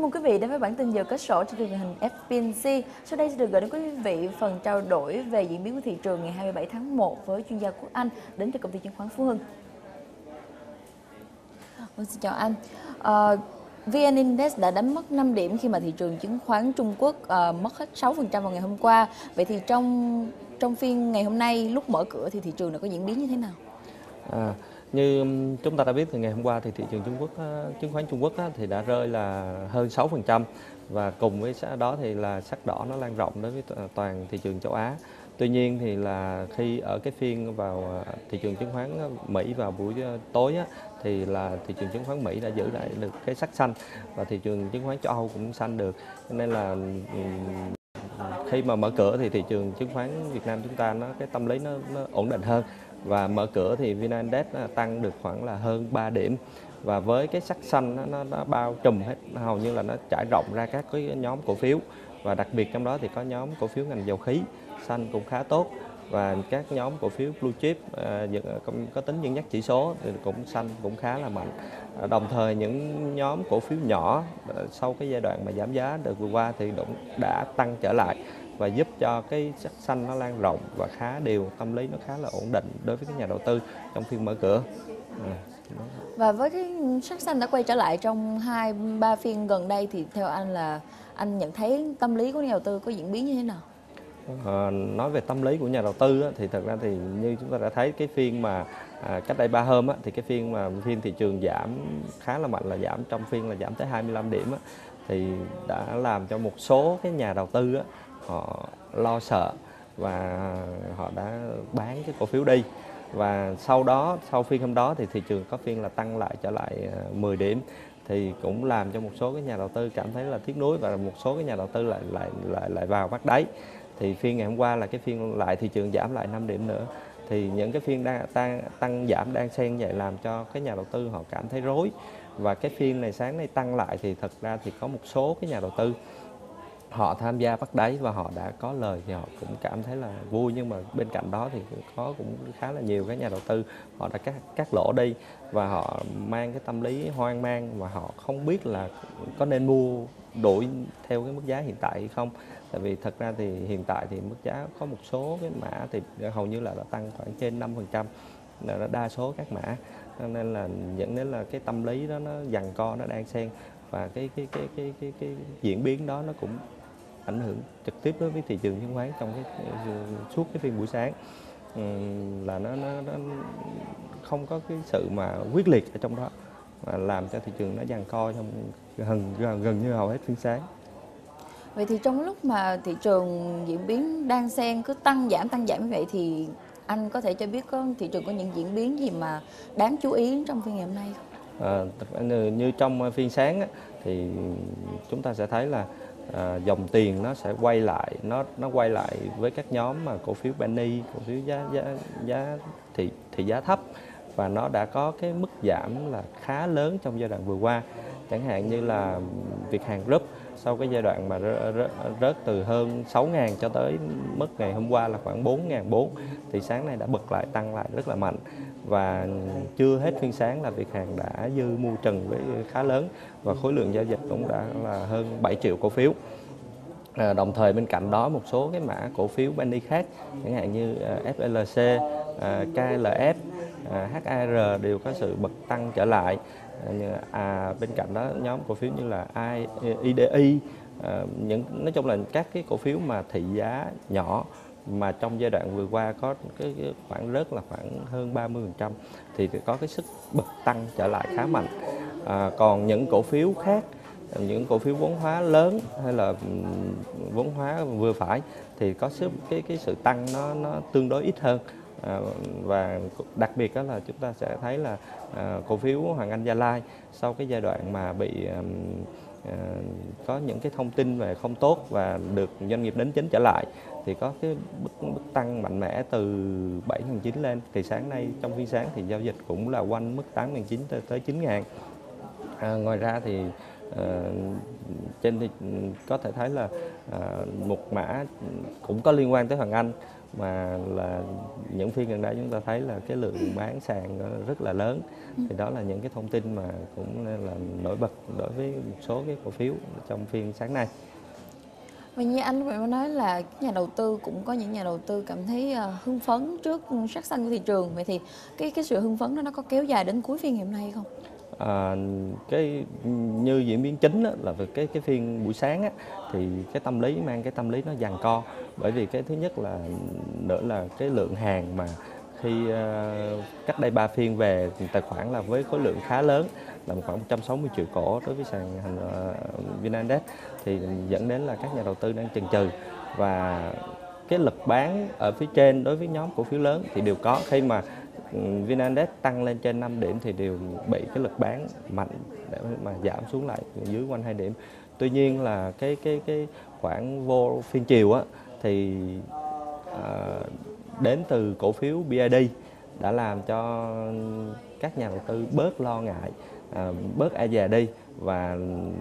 Chào mừng quý vị đến với bản tin giờ kết sổ trên truyền hình FPNC. Sau đây sẽ được gửi đến quý vị phần trao đổi về diễn biến của thị trường ngày 27 tháng 1 với chuyên gia Quốc Anh đến từ công ty chứng khoán Phú Hưng. Vâng, xin chào anh. À, VN Index đã đánh mất 5 điểm khi mà thị trường chứng khoán Trung Quốc uh, mất hết 6% vào ngày hôm qua. Vậy thì trong trong phiên ngày hôm nay lúc mở cửa thì thị trường đã có diễn biến như thế nào? À, như chúng ta đã biết thì ngày hôm qua thì thị trường Trung Quốc ờ, chứng khoán Trung Quốc thì đã rơi là hơn 6% và cùng với đó thì là sắc đỏ nó lan rộng đối với toàn thị trường châu Á. Tuy nhiên thì là khi ở cái phiên vào ờ, thị trường chứng khoán ờ, Mỹ vào buổi tối á, thì là thị trường chứng khoán Mỹ đã giữ lại được cái sắc xanh và thị trường chứng khoán châu Âu cũng xanh được. Cho nên là khi mà mở cửa thì thị trường chứng khoán Việt Nam chúng ta nó cái tâm lý nó, nó ổn định hơn và mở cửa thì VN Index à, tăng được khoảng là hơn 3 điểm. Và với cái sắc xanh nó, nó, nó bao trùm hết hầu như là nó trải rộng ra các cái nhóm cổ phiếu. Và đặc biệt trong đó thì có nhóm cổ phiếu ngành dầu khí xanh cũng khá tốt. Và các nhóm cổ phiếu blue chip uh, có tính dẫn dắt chỉ số thì cũng xanh cũng khá là mạnh. À, đồng thời những nhóm cổ phiếu nhỏ uh, sau cái giai đoạn mà giảm giá được vừa qua thì cũng đã tăng trở lại và giúp cho cái sắc xanh nó lan rộng và khá đều tâm lý nó khá là ổn định đối với các nhà đầu tư trong phiên mở cửa. À, và với cái sắc xanh đã quay trở lại trong hai ba phiên gần đây thì theo anh là anh nhận thấy tâm lý của nhà đầu tư có diễn biến như thế nào? À, nói về tâm lý của nhà đầu tư á, thì thật ra thì như chúng ta đã thấy cái phiên mà à, cách đây ba hôm á, thì cái phiên mà phiên thị trường giảm khá là mạnh là giảm trong phiên là giảm tới 25 điểm á, thì đã làm cho một số cái nhà đầu tư á, họ lo sợ và họ đã bán cái cổ phiếu đi. Và sau đó sau phiên hôm đó thì thị trường có phiên là tăng lại trở lại ờ, 10 điểm thì cũng làm cho một số cái nhà đầu tư cảm thấy là tiếc nuối và một số cái nhà đầu tư lại lại lại lại vào bắt đáy. Thì phiên ngày hôm qua là cái phiên lại thị trường giảm lại 5 điểm nữa. Thì những cái phiên đang tăng, tăng giảm đang xen vậy làm cho cái nhà đầu tư họ cảm thấy rối. Và cái phiên này sáng nay tăng lại thì thật ra thì có một số cái nhà đầu tư họ tham gia bắt đáy và họ đã có lời thì họ cũng cảm thấy là vui. Nhưng mà bên cạnh đó thì cũng có cũng khá là nhiều cái nhà đầu tư họ đã cắt cắt lỗ đi và họ mang cái tâm lý hoang mang và họ không biết là có nên mua đổi theo cái mức giá hiện tại hay không. Tại vì thật ra thì hiện tại thì mức giá có một số cái mã thì hầu như là đã tăng khoảng trên 5% là đa số các mã. Nên là dẫn đến là cái tâm lý đó nó dằn co nó đang xen và cái cái cái cái cái, cái diễn biến đó nó cũng ảnh hưởng trực tiếp đối với thị trường chứng khoán trong cái suốt cái phiên buổi sáng ừ, là nó, nó, nó không có cái sự mà quyết liệt ở trong đó mà làm cho thị trường nó giằng co trong gần gần, gần như hầu hết phiên sáng Vậy thì trong lúc mà thị trường diễn biến đang xen cứ tăng giảm tăng giảm như vậy thì anh có thể cho biết có thị trường có những diễn biến gì mà đáng chú ý trong phiên ngày hôm nay không? À, như trong phiên sáng á, thì chúng ta sẽ thấy là à, dòng tiền nó sẽ quay lại nó nó quay lại với các nhóm mà cổ phiếu penny cổ phiếu giá giá giá thị thị giá thấp. Và nó đã có cái mức giảm là khá lớn trong giai đoạn vừa qua. Chẳng hạn như là Việt Hàng Group sau cái giai đoạn mà rớt, rớt từ hơn 6.000 cho tới mức ngày hôm qua là khoảng 4.400 thì sáng nay đã bật lại tăng lại rất là mạnh và chưa hết phiên sáng là Việt Hàng đã dư mua trần với khá lớn và khối lượng giao dịch cũng đã là hơn 7 triệu cổ phiếu. À, đồng thời bên cạnh đó một số cái mã cổ phiếu penny khác chẳng hạn như uh, FLC, uh, KLF, uh, HAR đều có sự bật tăng trở lại. À, à, bên cạnh đó nhóm cổ phiếu như là IDI à, những nói chung là các cái cổ phiếu mà thị giá nhỏ mà trong giai đoạn vừa qua có cái, cái khoảng rớt là khoảng hơn 30% thì có cái sức bật tăng trở lại khá mạnh. À, còn những cổ phiếu khác những cổ phiếu vốn hóa lớn hay là vốn hóa vừa phải thì có sức cái cái sự tăng nó nó tương đối ít hơn. À, và đặc biệt đó là chúng ta sẽ thấy là à, cổ phiếu Hoàng Anh Gia Lai sau cái giai đoạn mà bị à, Ờ, có những cái thông tin về không tốt và được doanh nghiệp đến chính trở lại thì có cái bức, bức tăng mạnh mẽ từ 7.900 lên. Thì sáng nay trong phiên sáng thì giao dịch cũng là quanh mức 8.900 tới, tới 9.000 à, ngoài ra thì à, trên thì có thể thấy là à, một mã cũng có liên quan tới Hoàng Anh mà là những phiên gần đây chúng ta thấy là cái lượng bán sàn rất là lớn thì đó là những cái thông tin mà cũng là nổi bật đối với một số cái cổ phiếu trong phiên sáng nay. Và như anh vừa nói là nhà đầu tư cũng có những nhà đầu tư cảm thấy ờ, hưng phấn trước sắc xanh của thị trường. Vậy thì cái cái sự hưng phấn đó nó có kéo dài đến cuối phiên ngày hôm nay không? À, cái như diễn biến chính á, là về cái cái phiên buổi sáng á, thì cái tâm lý mang cái tâm lý nó giằng co. Bởi vì cái thứ nhất là nữa là cái lượng hàng mà khi uh, cách đây 3 phiên về tài khoản là với khối lượng khá lớn là khoảng 160 triệu cổ đối với sàn hành uh, VN thì dẫn đến là các nhà đầu tư đang chần chừ. Và cái lực bán ở phía trên đối với nhóm cổ phiếu lớn thì đều có. Khi mà VN tăng lên trên 5 điểm thì đều bị cái lực bán mạnh để mà giảm xuống lại dưới quanh 2 điểm. Tuy nhiên là cái cái cái khoảng vô phiên chiều á thì à, đến từ cổ phiếu BID đã làm cho các nhà đầu tư bớt lo ngại, à, bớt e dè đi và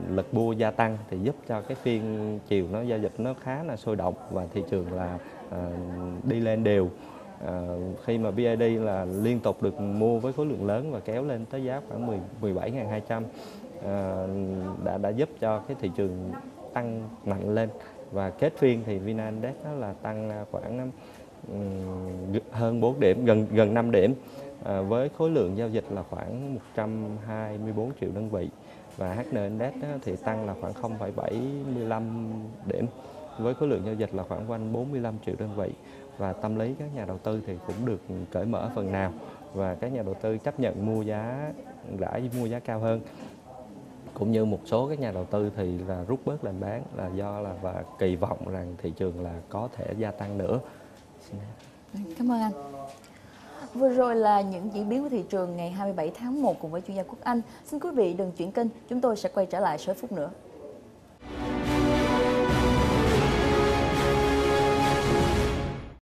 lực mua gia tăng thì giúp cho cái phiên chiều nó giao dịch nó khá là sôi động và thị trường là à, đi lên đều Ờ, khi mà BID là liên tục được mua với khối lượng lớn và kéo lên tới giá khoảng 10 17.200 à, đã đã giúp cho cái thị trường tăng mạnh lên. Và kết phiên thì VN Index đó là tăng khoảng um, hơn 4 điểm gần gần 5 điểm à, với khối lượng giao dịch là khoảng 124 triệu đơn vị. Và HN Index thì tăng là khoảng 0,75 điểm với khối lượng giao dịch là khoảng quanh 45 triệu đơn vị và tâm lý các nhà đầu tư thì cũng được cởi mở phần nào và các nhà đầu tư chấp nhận mua giá rãi mua giá cao hơn cũng như một số các nhà đầu tư thì là rút bớt lệnh bán là do là và kỳ vọng rằng thị trường là có thể gia tăng nữa. Cảm ơn anh. Vừa rồi là những diễn biến của thị trường ngày 27 tháng 1 cùng với chuyên gia Quốc Anh. Xin quý vị đừng chuyển kênh, chúng tôi sẽ quay trở lại số phút nữa.